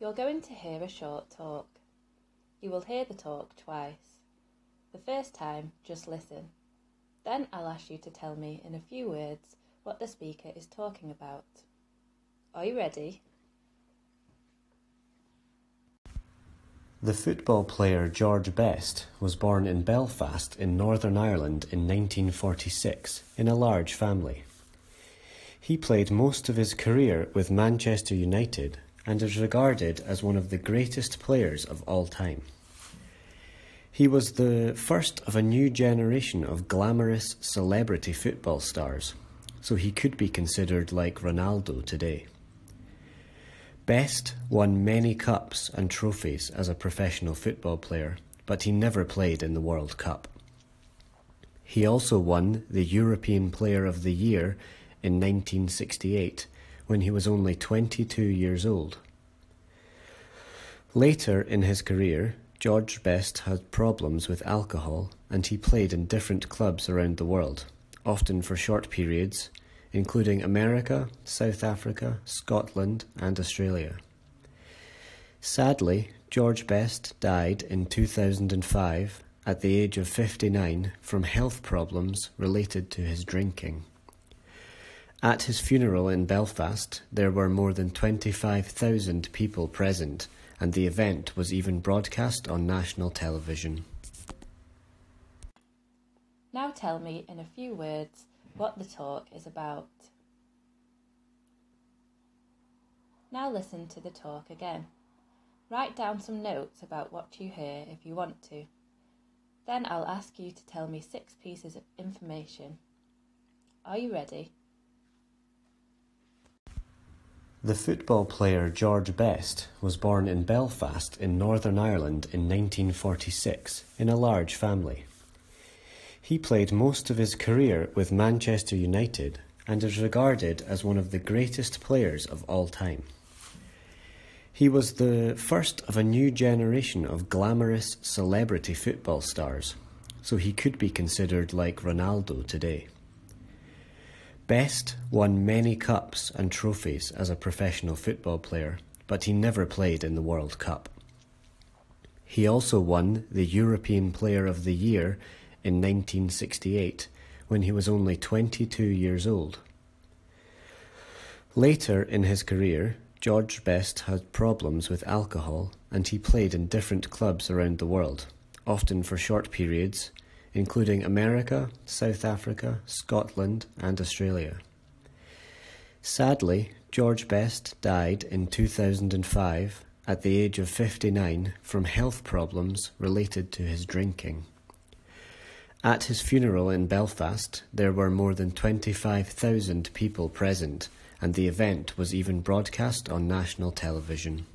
You're going to hear a short talk. You will hear the talk twice. The first time, just listen. Then I'll ask you to tell me in a few words what the speaker is talking about. Are you ready? The football player George Best was born in Belfast in Northern Ireland in 1946 in a large family. He played most of his career with Manchester United and is regarded as one of the greatest players of all time. He was the first of a new generation of glamorous celebrity football stars, so he could be considered like Ronaldo today. Best won many cups and trophies as a professional football player, but he never played in the World Cup. He also won the European Player of the Year in 1968 when he was only 22 years old. Later in his career, George Best had problems with alcohol and he played in different clubs around the world, often for short periods, including America, South Africa, Scotland, and Australia. Sadly, George Best died in 2005 at the age of 59 from health problems related to his drinking. At his funeral in Belfast, there were more than 25,000 people present, and the event was even broadcast on national television. Now tell me in a few words what the talk is about. Now listen to the talk again. Write down some notes about what you hear if you want to. Then I'll ask you to tell me six pieces of information. Are you ready? The football player George Best was born in Belfast in Northern Ireland in 1946 in a large family. He played most of his career with Manchester United and is regarded as one of the greatest players of all time. He was the first of a new generation of glamorous celebrity football stars, so he could be considered like Ronaldo today. Best won many cups and trophies as a professional football player, but he never played in the World Cup. He also won the European Player of the Year in 1968 when he was only 22 years old. Later in his career, George Best had problems with alcohol and he played in different clubs around the world, often for short periods including America, South Africa, Scotland, and Australia. Sadly, George Best died in 2005 at the age of 59 from health problems related to his drinking. At his funeral in Belfast, there were more than 25,000 people present, and the event was even broadcast on national television.